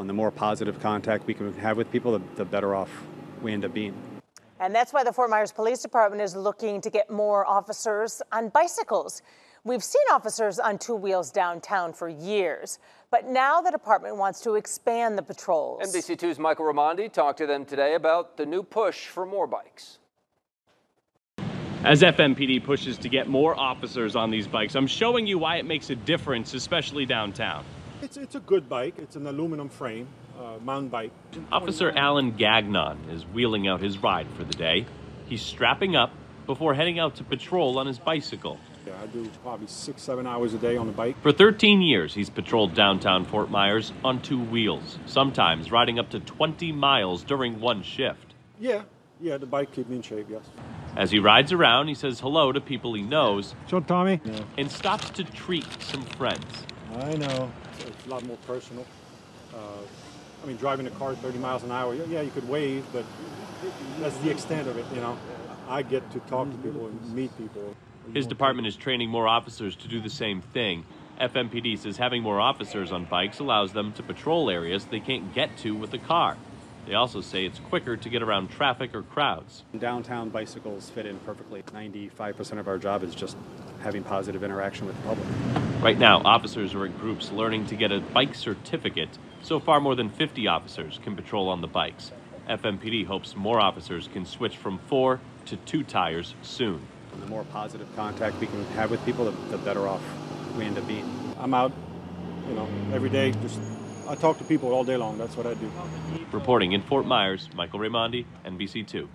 And the more positive contact we can have with people, the, the better off we end up being. And that's why the Fort Myers Police Department is looking to get more officers on bicycles. We've seen officers on two wheels downtown for years, but now the department wants to expand the patrols. NBC2's Michael Raimondi talked to them today about the new push for more bikes. As FMPD pushes to get more officers on these bikes, I'm showing you why it makes a difference, especially downtown. It's, it's a good bike. It's an aluminum frame, uh, mountain bike. Officer Alan Gagnon is wheeling out his ride for the day. He's strapping up before heading out to patrol on his bicycle. Yeah, I do probably six, seven hours a day on the bike. For 13 years, he's patrolled downtown Fort Myers on two wheels, sometimes riding up to 20 miles during one shift. Yeah, yeah, the bike keeps me in shape, yes. As he rides around, he says hello to people he knows So, Tommy? Yeah. and stops to treat some friends. I know. It's, it's a lot more personal. Uh, I mean, driving a car 30 miles an hour, yeah, you could wave, but that's the extent of it, you know. I get to talk to people and meet people. His department is training more officers to do the same thing. FMPD says having more officers on bikes allows them to patrol areas they can't get to with a car. They also say it's quicker to get around traffic or crowds. Downtown bicycles fit in perfectly. 95% of our job is just having positive interaction with the public. Right now, officers are in groups learning to get a bike certificate. So far, more than 50 officers can patrol on the bikes. FMPD hopes more officers can switch from four to two tires soon. And the more positive contact we can have with people, the, the better off we end up being. I'm out, you know, every day. Just I talk to people all day long. That's what I do. Reporting in Fort Myers, Michael Raimondi, NBC2.